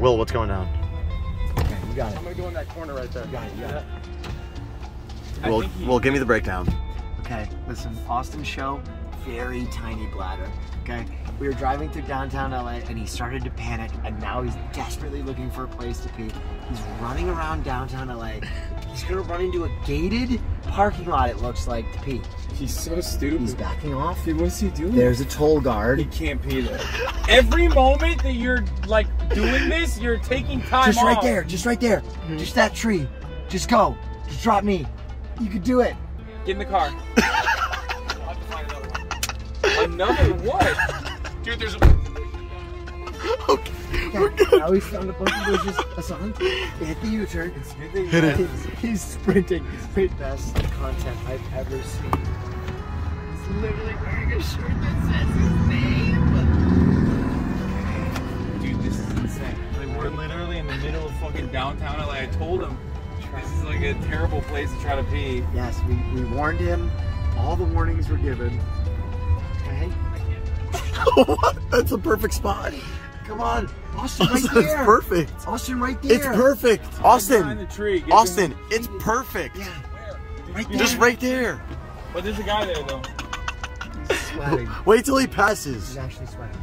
Will, what's going down? Okay, you got it. I'm gonna go in that corner right there. You got it, you got it. Will, he- Will, give me the breakdown. Okay, listen, Austin show, very tiny bladder. Okay, we were driving through downtown LA and he started to panic, and now he's desperately looking for a place to pee. He's running around downtown LA. He's gonna run into a gated parking lot, it looks like, to pee. He's so stupid. He's backing off. Dude, what's he doing? There's a toll guard. He can't pay there. Every moment that you're like doing this, you're taking time Just right there, just right there. Mm-hmm. Just that tree. Just go. Just drop me. You could do it. Get in the car. Another what? Dude, there's a. Okay. Yeah, now he's found a bunch of bushes. Hasan, hit the U-turn. Hit it. He's, he's sprinting. It's the best content I've ever seen. He's literally wearing a shirt that says his name. Dude, this is insane. Like we're literally in the middle of fucking downtown LA. I told him this is like a terrible place to try to pee. Yes, we, we warned him. All the warnings were given. Okay, what? That's a perfect spot. come on, Austin, right Austin, it's perfect. Austin, right there. It's perfect. Behind Austin, the tree. Get Austin, behind- it's perfect. Yeah, right there. Just right there. But there's a guy there though. He's sweating. Wait till he He's passes. actually sweating.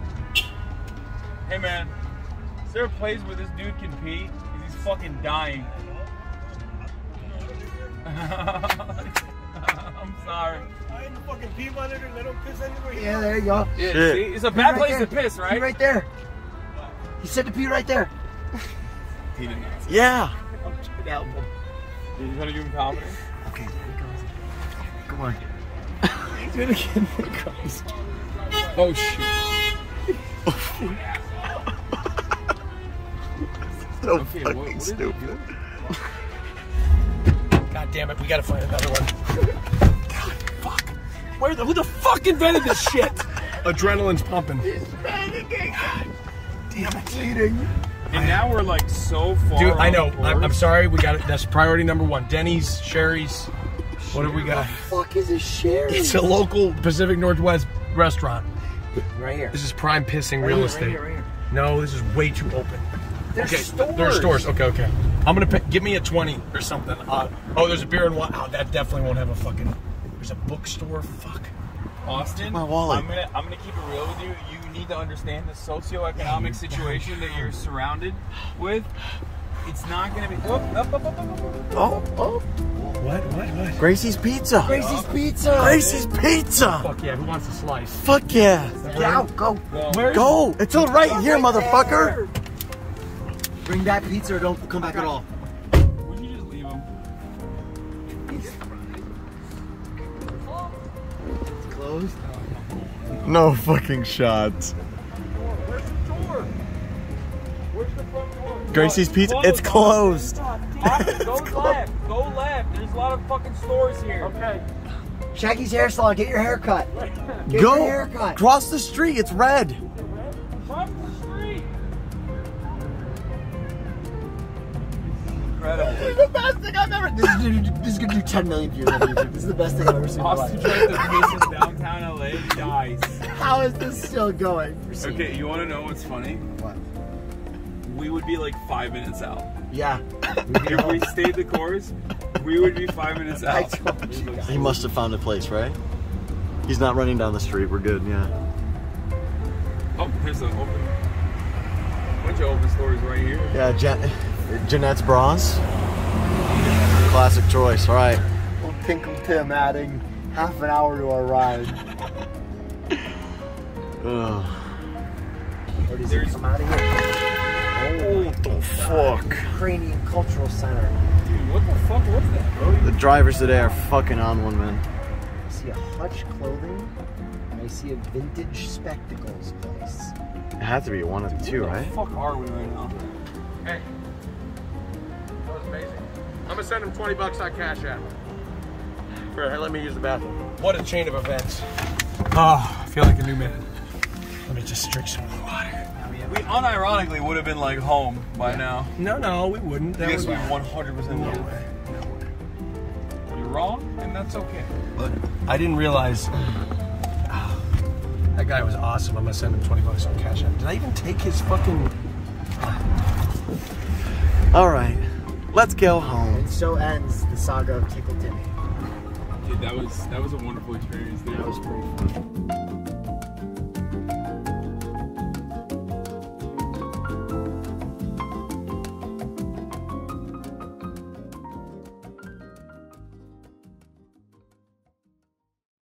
Hey man, is there a place where this dude can pee? 'Cause he's fucking dying. I'm sorry. I ain't the fucking pee monitor. They don't piss anywhere. Yeah, there you go. Yeah, Shit. see, it's a bad Right place there. to piss, Pee right? right there. He said to pee right there. He did not. Yeah. You're gonna give him confidence? Okay, there he goes. Come on. Do it again. Oh shit. So Okay, what- what fucking is he stupid. God damn it, we gotta find another one. God, fuck. Where the, who the fuck invented this shit? Adrenaline's pumping. Damn it. Bleeding. And now we're like so far. Dude, I know. I'm, I'm sorry. We got it. That's priority number one. Denny's, Shari's. What have we got? Fuck is a share? It's a local Pacific Northwest restaurant. right here. This is prime pissing Right real here, estate. Right here, right here. No, this is way too open. There's okay, stores. there's stores. Okay, okay. I'm gonna pay, give me a twenty or something. Uh, oh, there's a beer and wine. Oh, that definitely won't have a fucking. There's a bookstore. Fuck. Austin, My wallet. I'm gonna I'm gonna keep it real with you. You need to understand the socioeconomic situation that you're surrounded with. It's not gonna be. Oh, up, up, up, up, up, up. Oh, oh. What? What? What? Gracie's Pizza. Gracie's Pizza. Gracie's Pizza. Fuck yeah! Who wants a slice? Fuck yeah. Get out. Go. Well, Go. It's all right here, motherfucker. Bring back pizza or don't come back at all. Would you just leave him? It's closed. No fucking shots. Gracie's Pizza. It's closed. Austin, go left. Go left. There's a lot of fucking stores here. Okay. Shaggy's hair salon. Get your hair cut. Get Go. your hair cut. Cross the street. It's red. Cross the street. Incredible. This is the best thing I've ever. This is, this is gonna do 10 million views on YouTube. This is the best thing I've ever seen. in my Austin life. tries to piss in downtown LA dies. How is this still going? Okay, you want to know what's funny? What? We would be like five minutes out. Yeah. If we stayed the course, we would be five minutes I out. told you guys. He must have found a place, right? He's not running down the street. We're good. Yeah. Oh, there's an open, bunch of open stores right here. Yeah. Jan- Jeanette's bras. Classic choice. All right. Old Tinkle Tim adding half an hour to our ride. Ugh. Where does he There's- come out of here? Oh, the fuck. Cranium Cultural Center. Dude, what the fuck was that, bro? The drivers today are fucking on one, man. I see a Hutch clothing, and I see a vintage spectacles place. It had to be one of the two, Where right? the fuck are we right now? Hey. That was amazing. I'm gonna send him 20 bucks on Cash App. For let me use the bathroom. What a chain of events. Oh, I feel like a new man. Let me just drink some water. We unironically would have been like home by now. No, no, we wouldn't. That Yes, would we 100% No would. way. No way. You're wrong, and that's okay. But I didn't realize. Ah, that guy was awesome. I'm gonna send him 20 bucks on Cash App. Did I even take his fucking? All right, let's go home. And so ends the saga of Tickle Timmy. Dude, that was that was a wonderful experience. Dude. That was pretty fun.